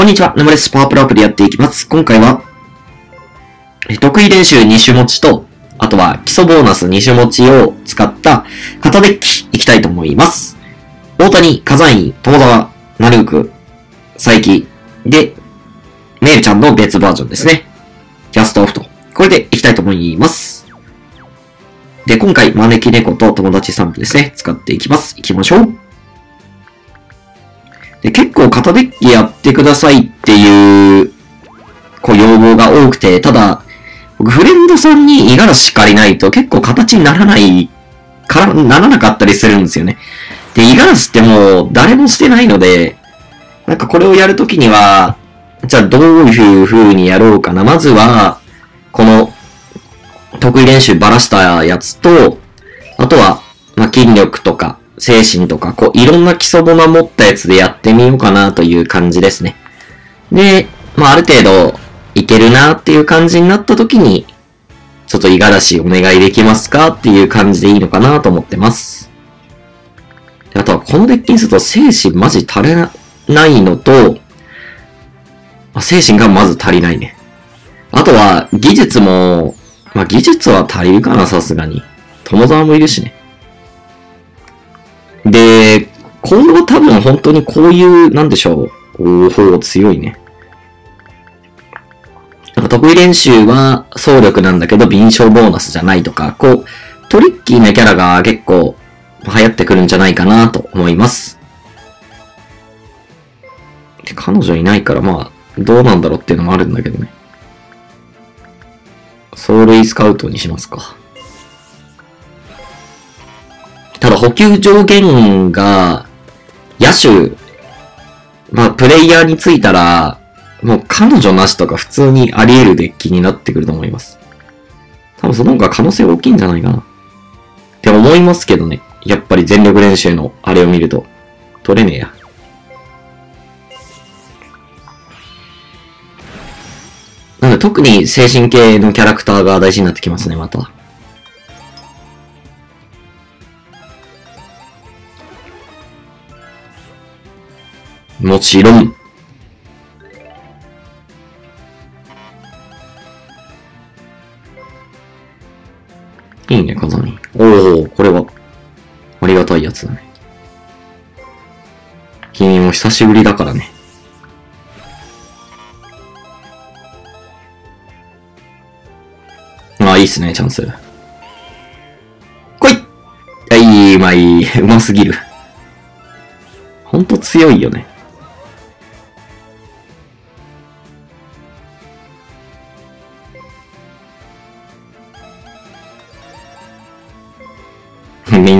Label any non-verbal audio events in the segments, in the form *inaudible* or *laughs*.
こんにちは、沼です。パワープロアプリやっていきます。今回は、得意練習2種持ちと、あとは基礎ボーナス2種持ちを使った型デッキいきたいと思います。大谷、火山院、友沢、ナルーク、佐伯、で、メールちゃんの別バージョンですね。キャストオフと。これでいきたいと思います。で、今回、招き猫と友達サンプですね。使っていきます。いきましょう。で、結構型デッキやってくださいっていう、こう要望が多くて、ただ、僕フレンドさんに五十嵐借りないと結構形にならない、から、ならなかったりするんですよね。で、五十嵐ってもう誰もしてないので、なんかこれをやるときには、じゃあどういう風にやろうかな。まずは、この、得意練習ばらしたやつと、あとは、ま、筋力とか、精神とか、こう、いろんな基礎ボナ持ったやつでやってみようかなという感じですね。で、まあ、ある程度、いけるなっていう感じになった時に、ちょっと五十嵐お願いできますかっていう感じでいいのかなと思ってます。あとは、このデッキにすると精神マジ足りないのと、あ精神がまず足りないね。あとは、技術も、まあ、技術は足りるかな、さすがに。友沢もいるしね。で、今後多分本当にこういう、なんでしょう。おー、強いね。なんか得意練習は総力なんだけど、敏捷ボーナスじゃないとか、こう、トリッキーなキャラが結構流行ってくるんじゃないかなと思います。で彼女いないからまあ、どうなんだろうっていうのもあるんだけどね。ソウルイスカウトにしますか。ただ補給上限が、野手、まあ、プレイヤーについたら、もう彼女なしとか普通にあり得るデッキになってくると思います。多分その方が可能性大きいんじゃないかな。って思いますけどね。やっぱり全力練習のあれを見ると。取れねえや。なので特に精神系のキャラクターが大事になってきますね、また。もちろん。いいね、風見。おお、これは、ありがたいやつだね。君も久しぶりだからね。ああ、いいっすね、チャンス。来いあいい、まあいい。*laughs* うますぎる。ほんと強いよね。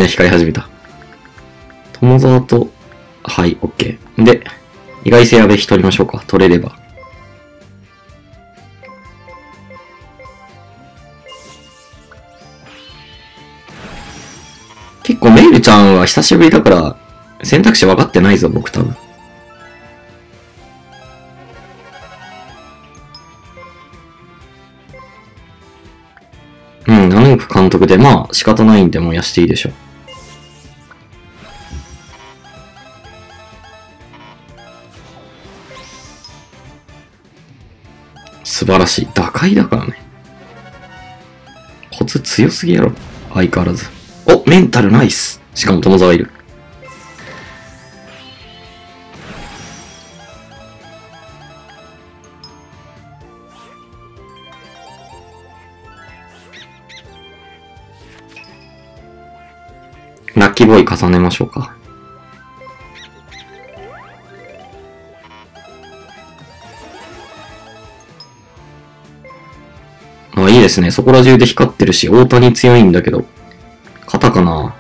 んな光り始めた。友沢と、はい、オッケー。で、意外性やべ引き取りましょうか。取れれば。結構メイルちゃんは久しぶりだから、選択肢分かってないぞ、僕多分。うん、ナヌーク監督で、まあ仕方ないんで燃やしていいでしょう。晴らしい。打開だからね。コツ強すぎやろ。相変わらず。お、メンタルナイス。しかも友沢いる。ラッキーボーイ重ねましょうか。いいですね。そこら中で光ってるし、大谷強いんだけど。肩かな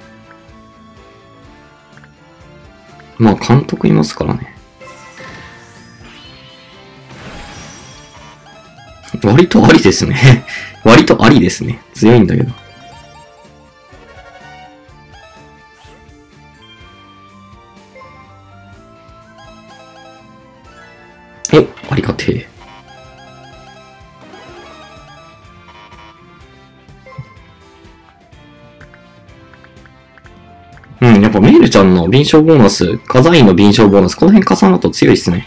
まあ、監督いますからね。割とありですね。*laughs* 割とありですね。強いんだけど。お、ありがてえ。うん、やっぱメールちゃんの敏捷ボーナス、火山院の敏捷ボーナス、この辺重なると強いっすね。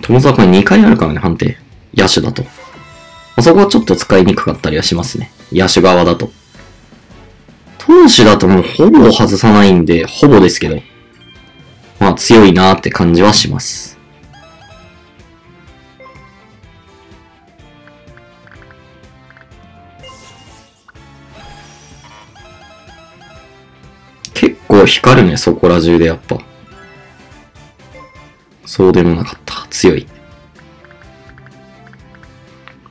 友沢これ2回あるからね、判定。野手だと。あそこはちょっと使いにくかったりはしますね。野手側だと。投手だともうほぼ外さないんで、ほぼですけど。まあ強いなーって感じはします。構光るね、そこら中でやっぱ。そうでもなかった。強い。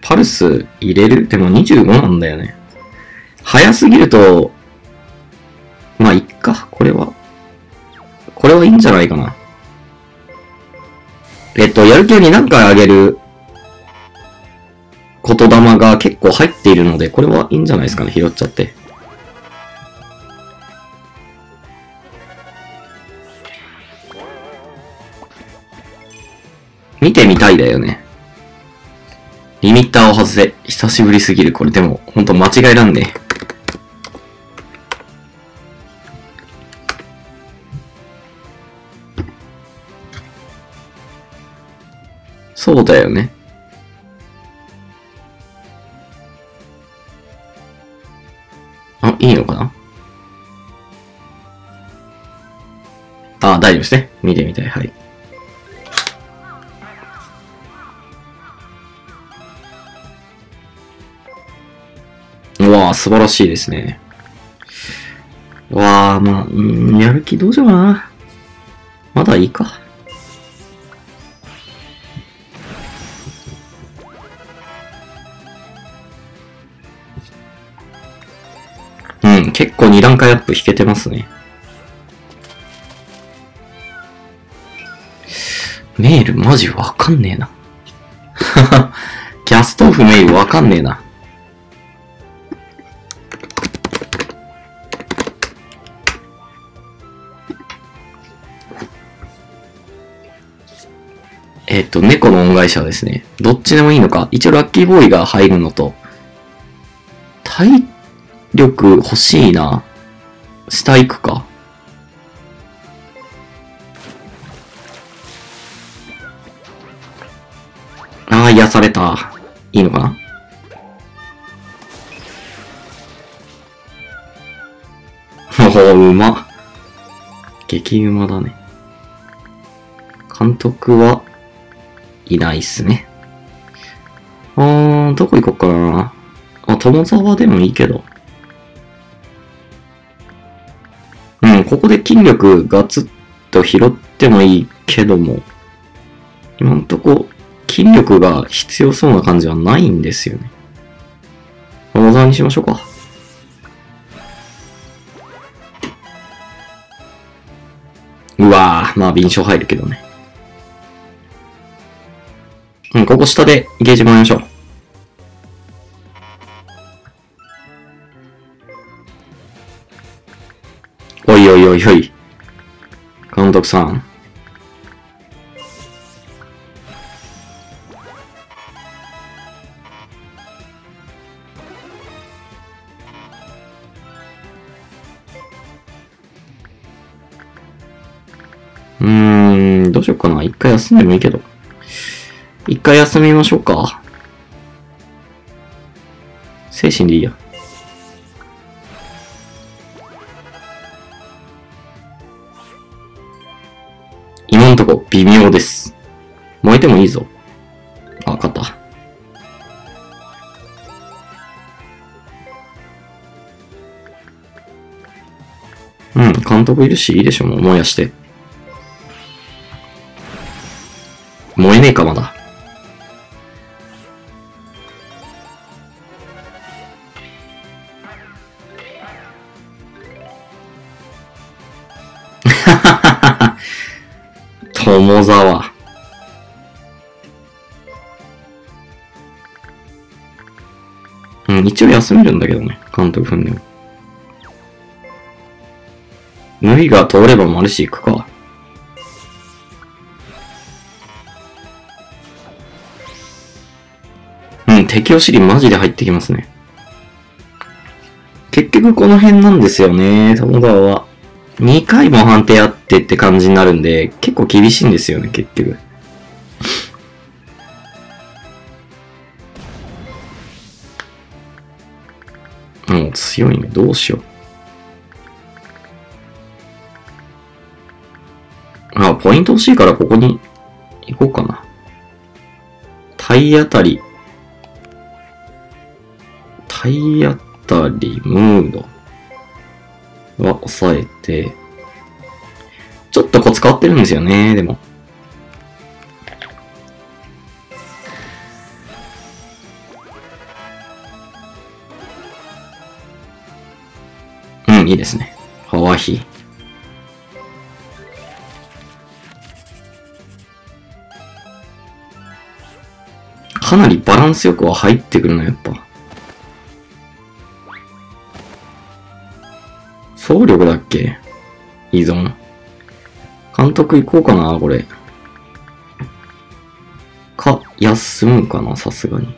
パルス入れる？でも25なんだよね。早すぎると、まあ、いっか。これは。これはいいんじゃないかな。えっと、やる気に何回あげる言霊が結構入っているので、これはいいんじゃないですかね。拾っちゃって。見てみたいだよね。リミッターを外せ。久しぶりすぎる。これでも、ほんと間違いらんね。そうだよね。あ、いいのかな？あ、大丈夫ですね。見てみたい。はい。うわあ、素晴らしいですね。うわあ、まあ、うん、やる気どうしようかな。まだいいか。うん、結構2段階アップ引けてますね。メールマジわかんねえな。*laughs* キャストオフメールわかんねえな。と、猫の恩返しはですね、どっちでもいいのか。一応ラッキーボーイが入るのと、体力欲しいな。下行くか。ああ、癒された。いいのかな？おお、うま。激うまだね。監督はいないっすね。あー、どこ行こっかな。あ、友沢でもいいけど。うん、ここで筋力ガツッと拾ってもいいけども、今んとこ筋力が必要そうな感じはないんですよね。友沢にしましょうか。うわぁ、まあ、便所入るけどね。うん、ここ下でゲージもらいましょう。おいおいおいおい。監督さん。うーん、どうしよっかな。一回休んでもいいけど。一回休みましょうか。精神でいいや。今んとこ微妙です。燃えてもいいぞ。あ、勝った。うん、監督いるし、いいでしょ、もう燃やして。燃えねえか、まだ。友沢。うん、一応休めるんだけどね、監督踏んでも。無理が通ればマルシ行くか。うん、敵押しりマジで入ってきますね。結局この辺なんですよね、友沢は。2回も判定あってってって感じになるんで、結構厳しいんですよね、結局。もう強いね。どうしよう。あ、ポイント欲しいからここに行こうかな。体当たり。体当たり、ムードは抑えて、ちょっとコツ変わってるんですよね、でも。うん、いいですね。ハワヒ。かなりバランスよくは入ってくるな、やっぱ。総力だっけ？依存。監督行こうかな、これ。か、休むかな、さすがに。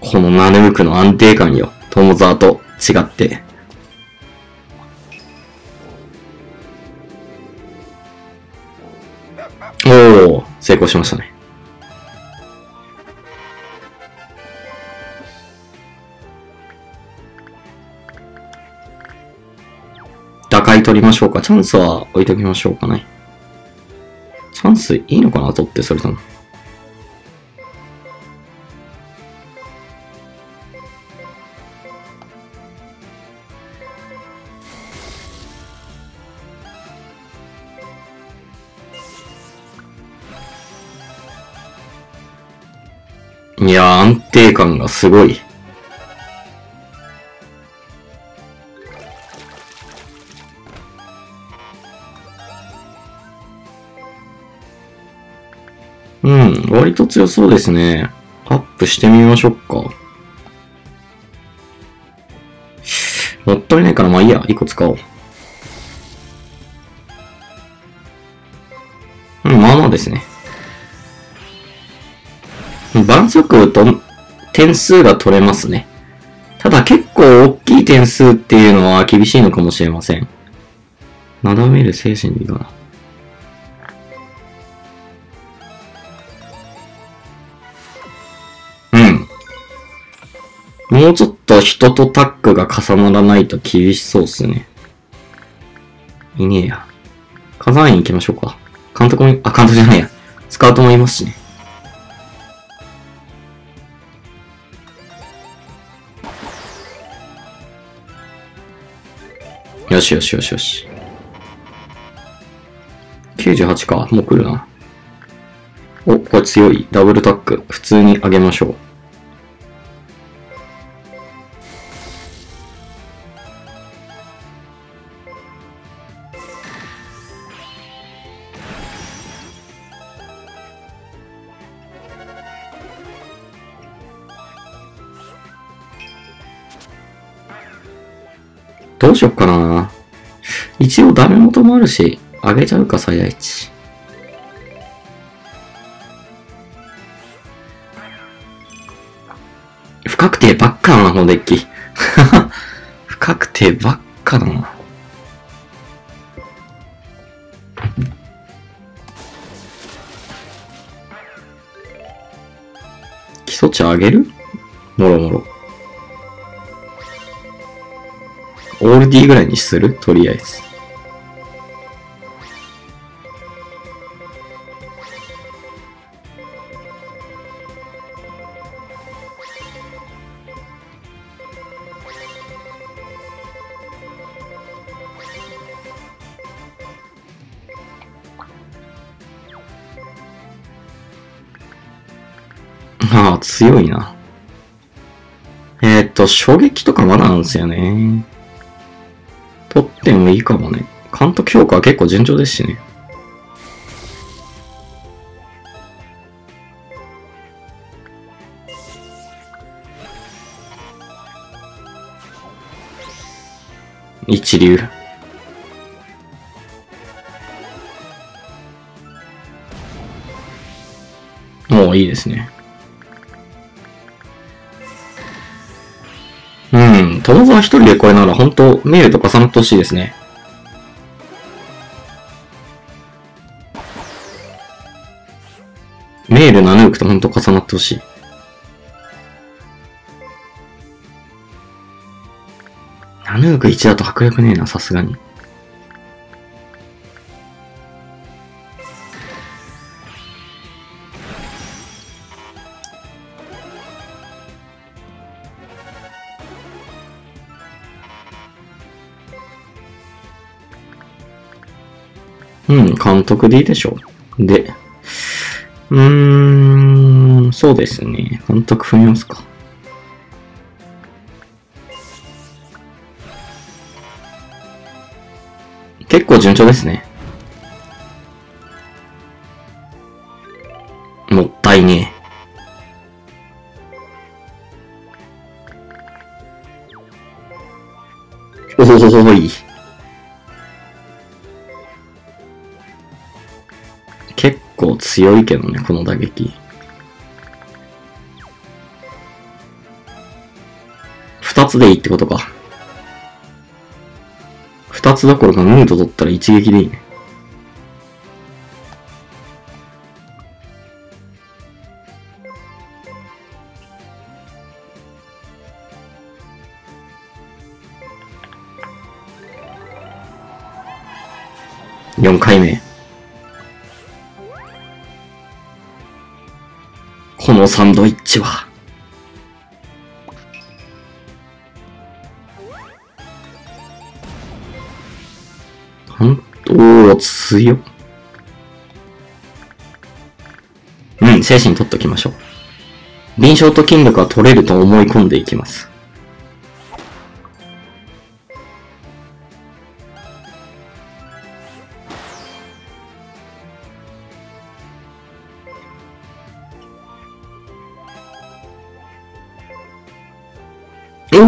このナヌークの安定感よ。友沢と違って。おお成功しましたね。打開取りましょうか。チャンスは置いときましょうかね。チャンスいいのかな取って、それとも。定感がすごい。うん、割と強そうですね。アップしてみましょうか。もったいないから、まあいいや、一個使おう。うん、まあまあですね。バランスよくと点数が取れますね。ただ結構大きい点数っていうのは厳しいのかもしれません。なだめる精神でいいかな。うん。もうちょっと人とタッグが重ならないと厳しそうっすね。いねえや。火山院行きましょうか。監督も、あ、監督じゃないや。スカウトもいますしね。よしよしよしよし。98か。もう来るな。お、これ強い。ダブルタック。普通に上げましょう。どうしよっかな。一応ダメ元もあるし、上げちゃうか、最大値。不確定ばっかな、このデッキ。*laughs* 不確定ばっかだな。基礎値上げる？もろもろ。オール D ぐらいにする？とりあえず。ああ、強いな。えー、っと、衝撃とかまだなんですよね。取ってもいいかもね。監督評価は結構順調ですしね。一流。もういいですね。友沢一人でこれなら本当メールと重なってほしいですね。メール7億と本当重なってほしい。7億1だと迫力ねえな、さすがに。うん、監督でいいでしょう。で、うーん、そうですね。監督踏みますか。結構順調ですね。もったいねえ。おほほほい。強いけどね、この打撃。二つでいいってことか。二つどころかムード取ったら一撃でいいね。4回目。のサンドイッチは。本当強うん、精神取っときましょう。臨床と筋力は取れると思い込んでいきます。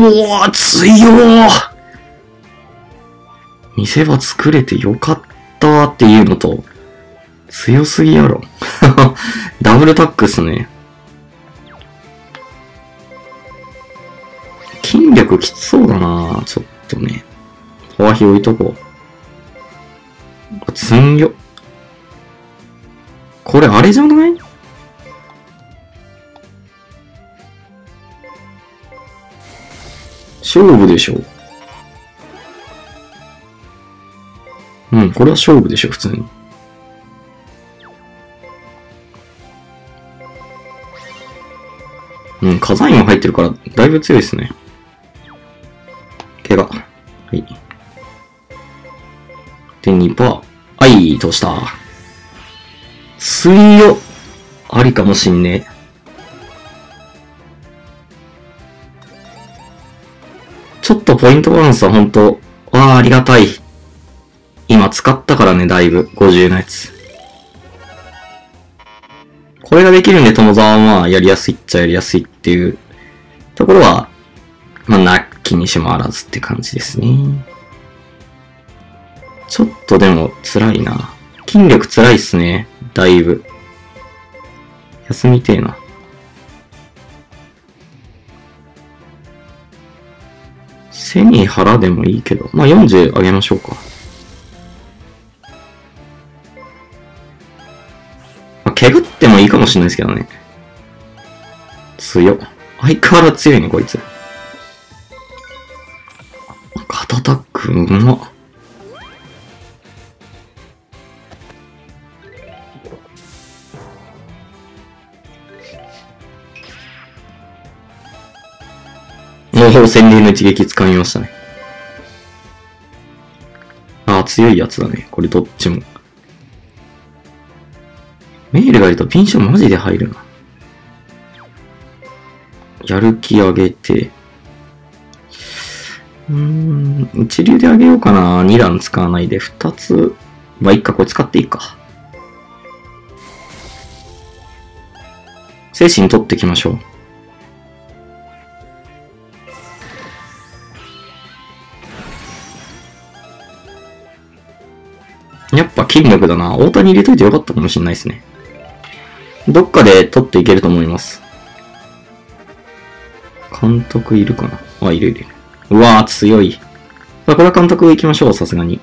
おお強店は作れてよかったっていうのと、強すぎやろ。*laughs* ダブルタックっすね。筋力きつそうだなちょっとね。フォアヒ置いとこう。つんよ。これあれじゃない？勝負でしょ。ううん、これは勝負でしょ、普通に。うん、火山も入ってるから、だいぶ強いですね。怪我。はい。で、2%。はい、通した？強ありかもしんねえ。ちょっとポイントバランスは本当わあ、ありがたい。今使ったからね、だいぶ。50のやつ。これができるんで、友沢はまあ、やりやすいっちゃやりやすいっていうところは、まあ、なきにしもあらずって感じですね。ちょっとでも辛いな。筋力辛いっすね。だいぶ。休みてえな。背に腹でもいいけど。まあ、40あげましょうか。まあ、けぐってもいいかもしれないですけどね。強。相変わらず強いね、こいつ。肩タック、うまっ。の方千里の一撃掴みましたね。ああ、強いやつだね。これどっちも。メールがいるとピンションマジで入るな。やる気上げて。うーん、一流で上げようかな。二段使わないで。二つ。まあ、いっか、これ使っていいか。精神取っていきましょう。ぱ筋力だな。大谷入れといてよかったかもしれないですね。どっかで取っていけると思います。監督いるかな？あ、いるいる。うわー、強い。これは監督行きましょう、さすがに。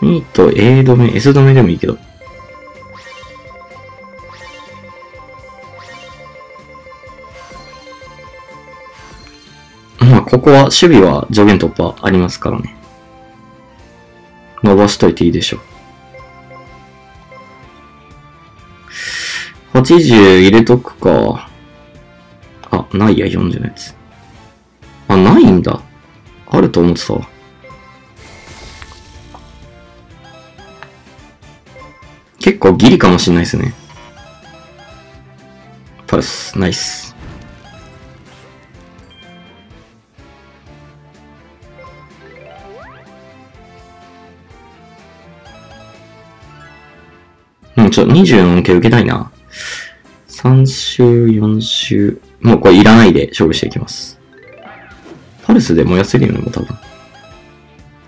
2と A 止め、S 止めでもいいけど。まあ、ここは、守備は上限突破ありますからね。伸ばしといていいでしょう。80入れとくか。あ、ないや、40のやつ。あ、ないんだ。あると思ってたわ。結構ギリかもしんないですね。パルス、ナイス。ちょ、20の恩恵受けたいな。3周、4周。もうこれいらないで勝負していきます。パルスで燃やせるよね、もう多分。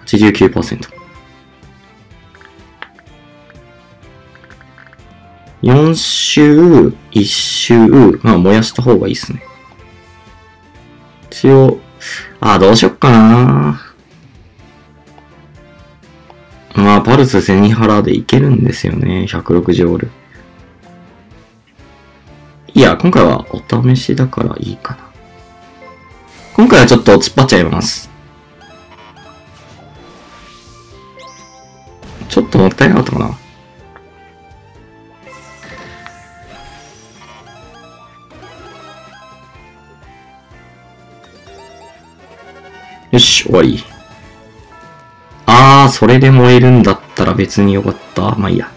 89%。4周、1周、まあ燃やした方がいいっすね。一応、ああ、どうしよっかなまあ、パルス背に腹でいけるんですよね。160オール。いや、今回はお試しだからいいかな。今回はちょっと突っ張っちゃいます。ちょっともったいなかったかな。よし、終わり。あ、それで燃えるんだったら別によかった。まあいいや。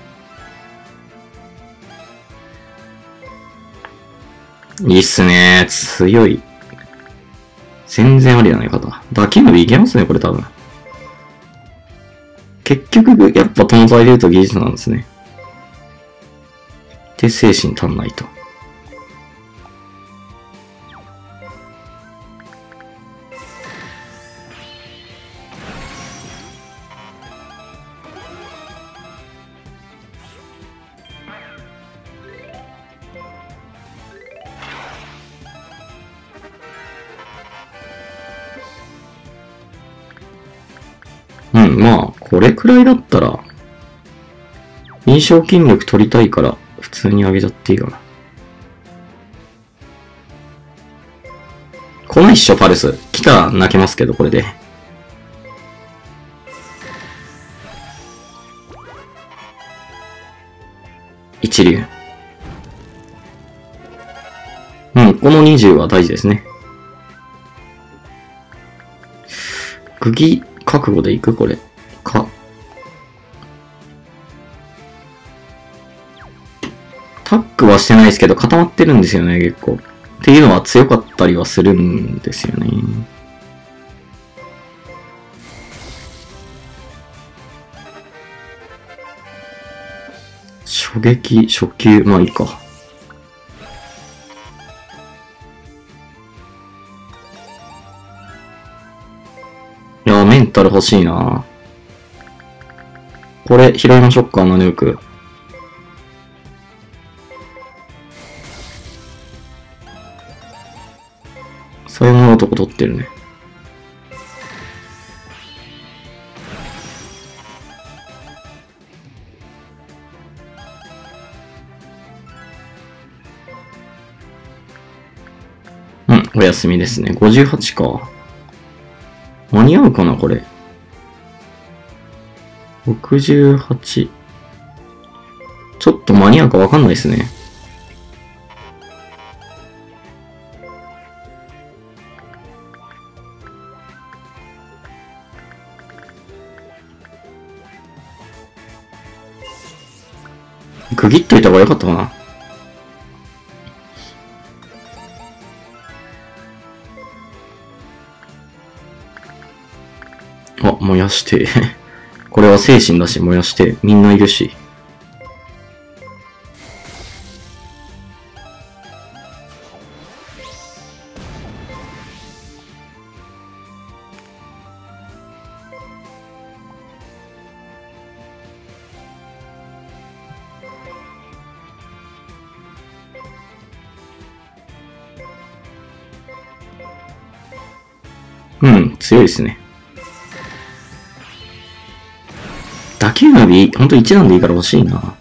いいっすね。強い。全然ありだね、方。だけのいけますね、これ多分。結局、やっぱ友達で言うと技術なんですね。で、精神足んないと。くらいだったら、印象筋力取りたいから、普通に上げちゃっていいかな。この一緒パルス。来たら泣けますけど、これで。一流。うん、この20は大事ですね。釘覚悟でいく？これ。か。タックはしてないですけど、固まってるんですよね、結構。っていうのは強かったりはするんですよね。初撃、初級、まあいいか。いやメンタル欲しいなこれ、拾いましょうか、あのく。3男取ってるね。うん、お休みですね。58か。間に合うかな、これ。68。ちょっと間に合うかわかんないですね。区切っといた方が良かったかな。あ、燃やして *laughs* これは精神だし燃やして、みんないるし。強いですね。打球ナビ、ほんと1段でいいから欲しいな。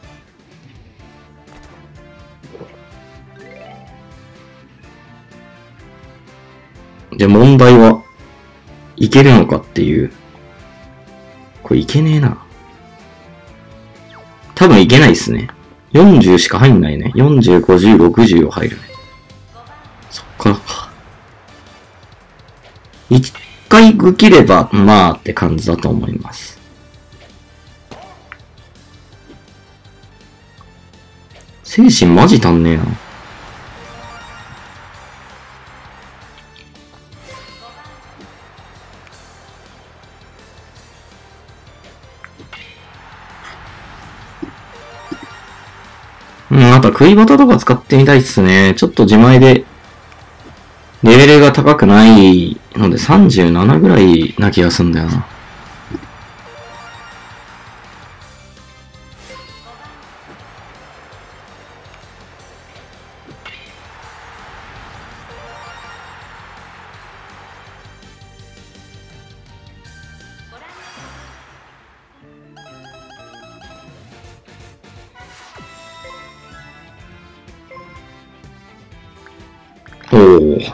で、問題は、いけるのかっていう。これいけねえな。多分いけないっすね。40しか入んないね。40、50、60を入るね。そっからか。一回グ切れば、まあって感じだと思います。精神マジ足んねえな。うん、あと食い旗とか使ってみたいっすね。ちょっと自前で、レベルが高くないので37ぐらいな気がすんだよな。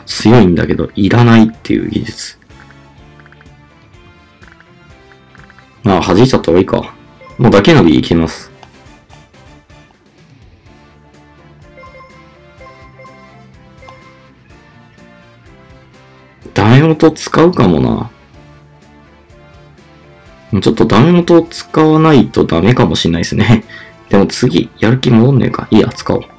強いんだけど、いらないっていう技術。まあ、弾いちゃった方がいいか。もうだけのびいきます。ダメ元使うかもな。ちょっとダメ元使わないとダメかもしんないですね。*laughs* でも次、やる気戻んねえか。いいや、使おう。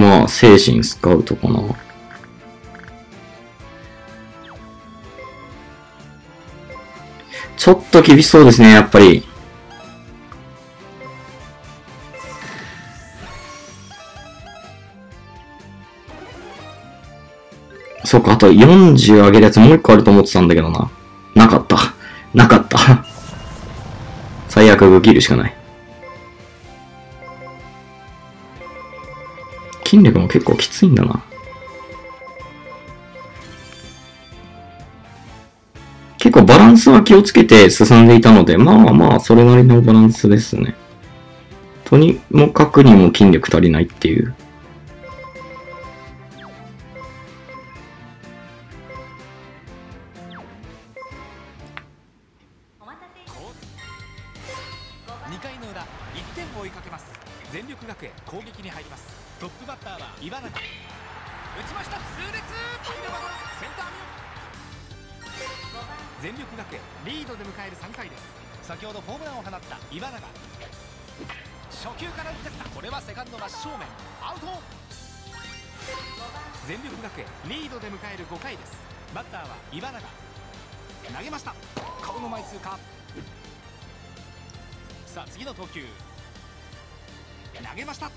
まあ、精神スカウトかな。ちょっと厳しそうですね、やっぱり。そうか、あと40上げるやつもう一個あると思ってたんだけどな。なかった。なかった。最悪グ切るしかない。筋力も結構きついんだな。結構バランスは気をつけて進んでいたので、まあまあ、それなりのバランスですね。とにもかくにも筋力足りないっていう。正面アウト。全力学園リードで迎える5回です。バッターは岩永投げました。顔の前通過さあ次の投球。投げました。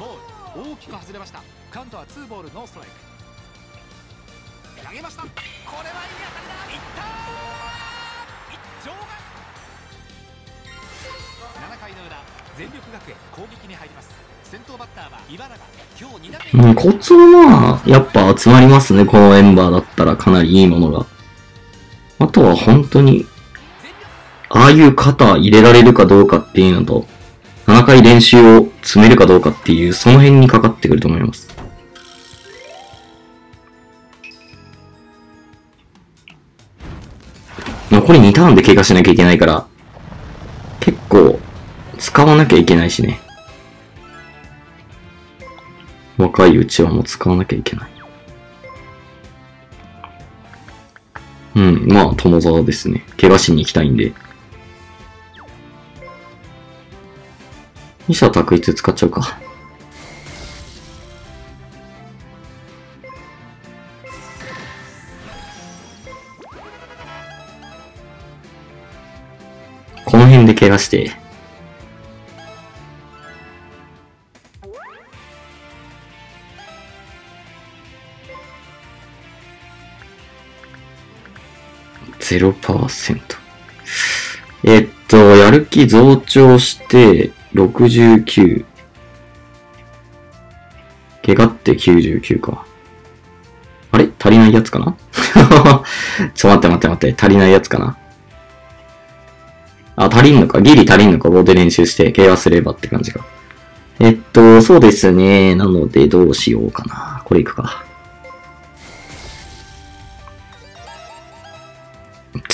ボール大きく外れました。カウントはツーボールノーストライク。投げました。これはいい当たりだいったー!一丁が7回の裏全力学園攻撃に入ります。先頭バッターは岩永今日2打目うん、コツはまあ、やっぱ集まりますね、このメンバーだったらかなりいいものが。あとは本当に、ああいう肩入れられるかどうかっていうのと、7回練習を詰めるかどうかっていう、その辺にかかってくると思います。残り2ターンで経過しなきゃいけないから、結構、使わなきゃいけないしね。若いうちはもう使わなきゃいけない。うん、まあ、友沢ですね。怪我しに行きたいんで。二者択一使っちゃうか。この辺で怪我して、0%。えっと、やる気増長して、69。怪我って99か。あれ？足りないやつかな？*laughs* ちょ、待って待って待って。足りないやつかな？あ、足りんのか？ギリ足りんのか？棒で練習して、怪我すればって感じか。えっと、そうですね。なので、どうしようかな。これいくか。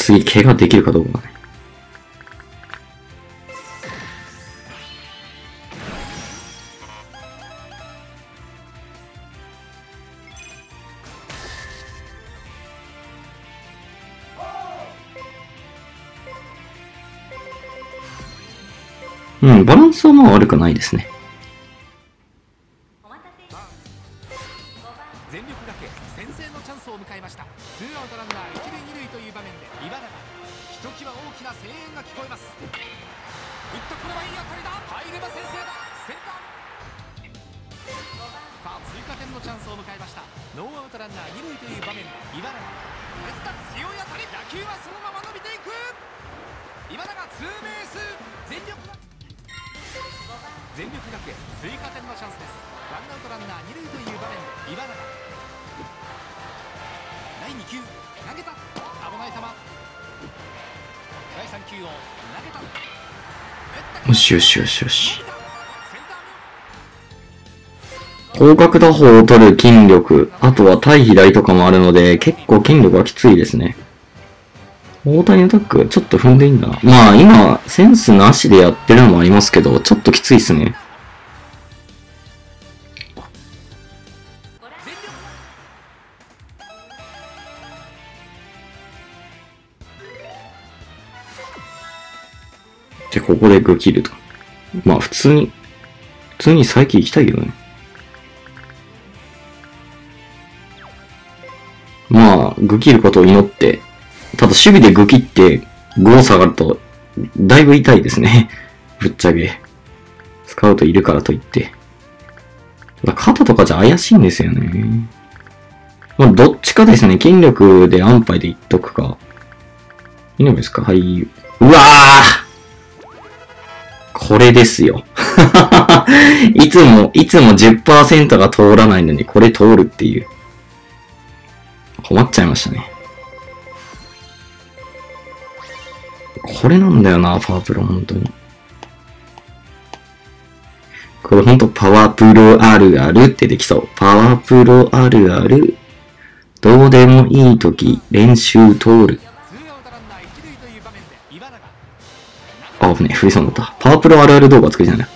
次、怪我できるかどうかね。うん、バランスはまあ悪くないですね。しよしよしよし。広角打法を取る筋力、あとは対左とかもあるので、結構筋力はきついですね。大谷アタック、ちょっと踏んでいいんだな。まあ今、センスなしでやってるのもありますけど、ちょっときついっすね。ここでグ切ると。まあ普通に、普通に再起行きたいけどね。まあ、グ切ることを祈って、ただ守備でグ切って、5下がると、だいぶ痛いですね。*laughs* ぶっちゃけ。スカウトいるからといって。ただ肩とかじゃ怪しいんですよね。まあ、どっちかですね。筋力で安牌でいっとくか。いいのですか？はい。うわーこれですよ。*laughs* いつも、いつも10%が通らないのに、これ通るっていう。困っちゃいましたね。これなんだよな、パワープロ、本当に。これほんとパワープロあるあるってできそう。パワープロあるある。どうでもいい時、練習通る。あ、危ねえ、振りそうになった。パワープロあるある動画作りたいな。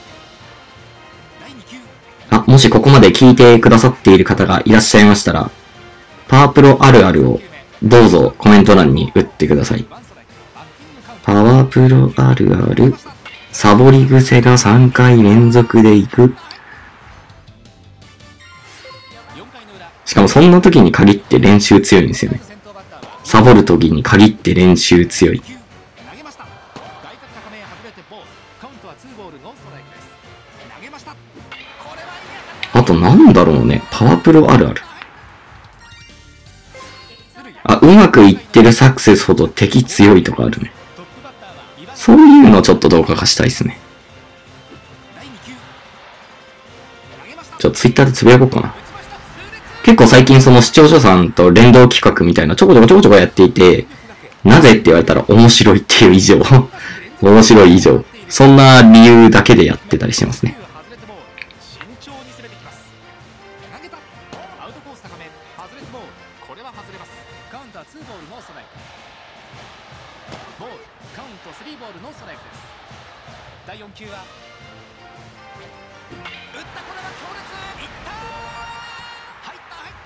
あ、もしここまで聞いてくださっている方がいらっしゃいましたら、パワープロあるあるをどうぞコメント欄に打ってください。パワープロあるある、サボり癖が3回連続でいく。しかもそんな時に限って練習強いんですよね。サボる時に限って練習強い。あとなんだろうね、パワープロあるある。あ、うまくいってるサクセスほど敵強いとかあるね。そういうのちょっと動画化したいですね。ちょツイッターでつぶやこうかな。結構最近その視聴者さんと連動企画みたいなちょこちょこちょこちょこやっていて、なぜって言われたら面白いっていう以上、面白い以上、そんな理由だけでやってたりしますね。げたアウトコース高め外れてボールこれは外れますカウンターツーボールノーストライクボールカウントスリーボールノーストライクです第4球は打ったこれは強烈いった入った入っ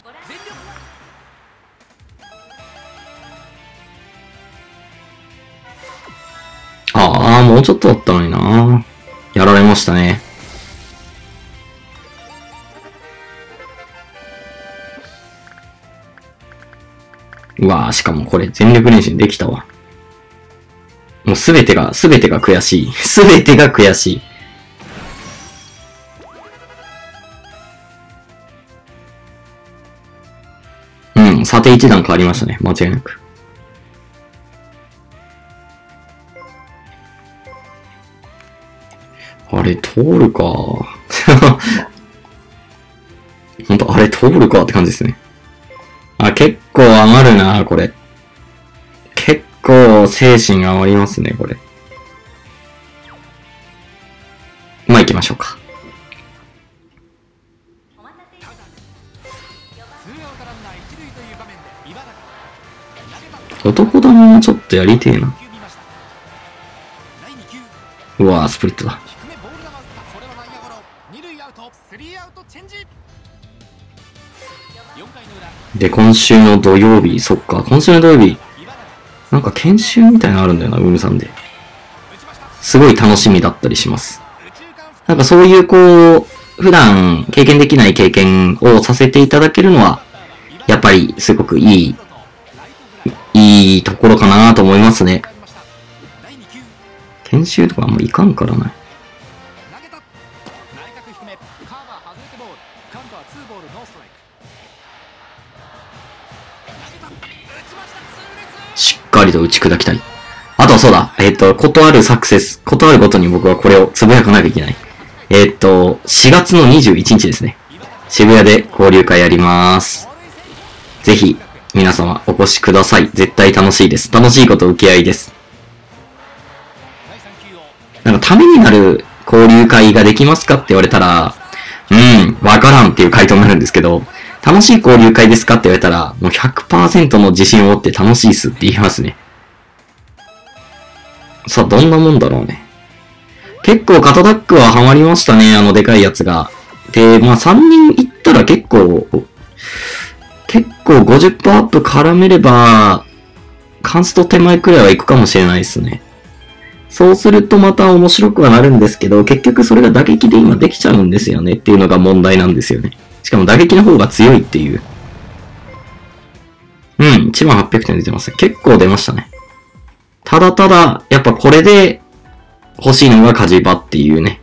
た全力ああ、もうちょっとだったのになやられましたね。うわーしかもこれ全力練習できたわ。もうすべてが、すべてが悔しい。*laughs* すべてが悔しい。うん、査定一段変わりましたね。間違いなく。あれ、通るか。ほんと、あれ、通るかって感じですね。あ、結構余るな、これ。結構精神が余りますね、これ。まあ行きましょうか。男玉もちょっとやりてえな。うわスプリットだ。で、今週の土曜日、そっか、今週の土曜日、なんか研修みたいなのあるんだよな、ウームさんで。すごい楽しみだったりします。なんかそういうこう、普段経験できない経験をさせていただけるのは、やっぱりすごくいい、いいところかなと思いますね。研修とかあんまいかんからな。投げ痛烈しっかりと打ち砕きたい。あとはそうだ、えっ、と、ことあるサクセス、ことあるごとに僕はこれをつぶやかなきゃいけない。えっ、と、4月の21日ですね。渋谷で交流会やります。ぜひ、皆様お越しください。絶対楽しいです。楽しいこと受け合いです。なんかためになる交流会ができますかって言われたら、うん、わからんっていう回答になるんですけど、楽しい交流会ですかって言われたら、もう100%の自信を持って楽しいっすって言いますね。さあ、どんなもんだろうね。結構肩タックはハマりましたね、あのでかいやつが。で、まあ3人行ったら結構、結構50%アップ絡めれば、カンスト手前くらいは行くかもしれないですね。そうするとまた面白くはなるんですけど、結局それが打撃で今できちゃうんですよねっていうのが問題なんですよね。しかも打撃の方が強いっていう。うん、1万800点出てますね。結構出ましたね。ただただ、やっぱこれで欲しいのがカジバっていうね。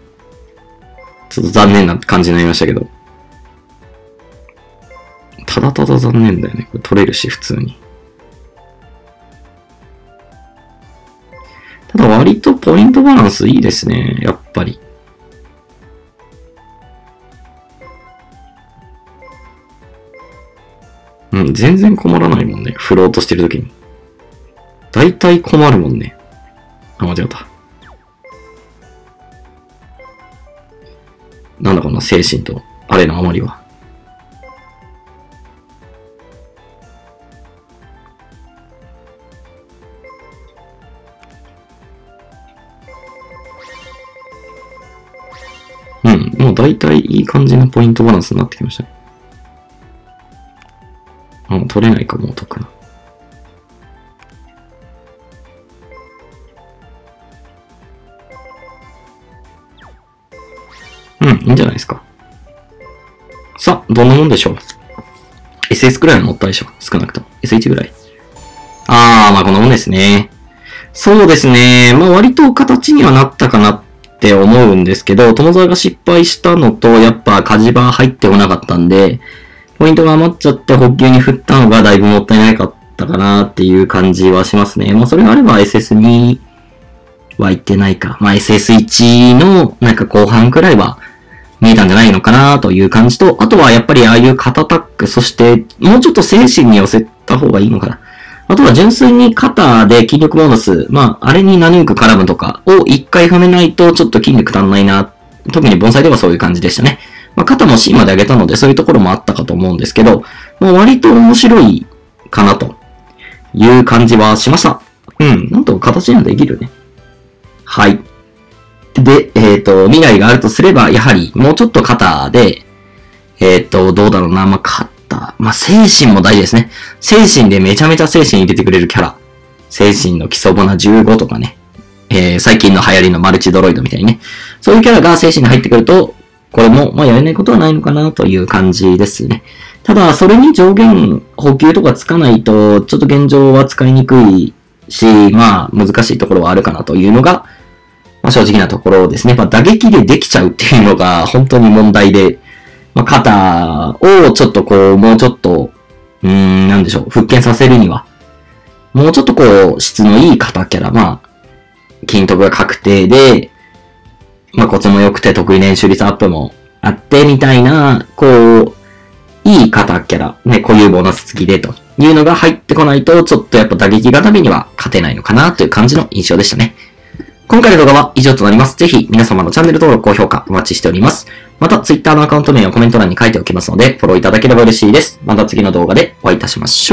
ちょっと残念な感じになりましたけど。ただただ残念だよね。これ取れるし、普通に。ただ割とポイントバランスいいですね。やっぱり。うん、全然困らないもんね。振ろうとしてるときに。大体困るもんね。あ、間違った。なんだこんな精神と、あれのあまりは。うん、もう大体いい感じのポイントバランスになってきましたね。取れないかも、得な。うん、いいんじゃないですか。さあ、どんなもんでしょう ?SS くらいは持ったでしょ少なくとも。S1 ぐらい。あー、まあこんなもんですね。そうですね。まあ割と形にはなったかなって思うんですけど、友沢が失敗したのと、やっぱ火事場入ってこなかったんで、ポイントが余っちゃって補給に振ったのがだいぶもったいなかったかなっていう感じはしますね。まあそれがあれば SS2 は行ってないか。まあ SS1 のなんか後半くらいは見えたんじゃないのかなという感じと、あとはやっぱりああいう肩タック、そしてもうちょっと精神に寄せた方がいいのかな。あとは純粋に肩で筋力ボーナス、まあ、あれに何か絡むとかを一回踏めないとちょっと筋力足んないな。特に盆栽ではそういう感じでしたね。まあ、肩も C まで上げたのでそういうところもあったかと思うんですけど、まあ、割と面白いかなという感じはしました。うん、なんと形にはできるね。はい。で、えっ、と、未来があるとすれば、やはりもうちょっと肩で、えっ、と、どうだろうな、まあ、肩、まあ、精神も大事ですね。精神でめちゃめちゃ精神入れてくれるキャラ。精神の基礎ボナ15とかね。えー、最近の流行りのマルチドロイドみたいにね。そういうキャラが精神に入ってくると、これも、まあ、やれないことはないのかなという感じですね。ただ、それに上限補給とかつかないと、ちょっと現状は使いにくいし、まあ、難しいところはあるかなというのが、まあ、正直なところですね。まあ、打撃でできちゃうっていうのが本当に問題で、まあ、肩をちょっとこう、もうちょっとうーん、なんでしょう、復権させるには、もうちょっとこう、質のいい型キャラ、まあ、金徳が確定で、まあ、コツも良くて得意練習率アップもあって、みたいな、こう、いい型キャラ、ね、こういうボーナス付きでというのが入ってこないと、ちょっとやっぱ打撃がためには勝てないのかなという感じの印象でしたね。今回の動画は以上となります。ぜひ皆様のチャンネル登録、高評価お待ちしております。また Twitter のアカウント名をコメント欄に書いておきますので、フォローいただければ嬉しいです。また次の動画でお会いいたしましょう。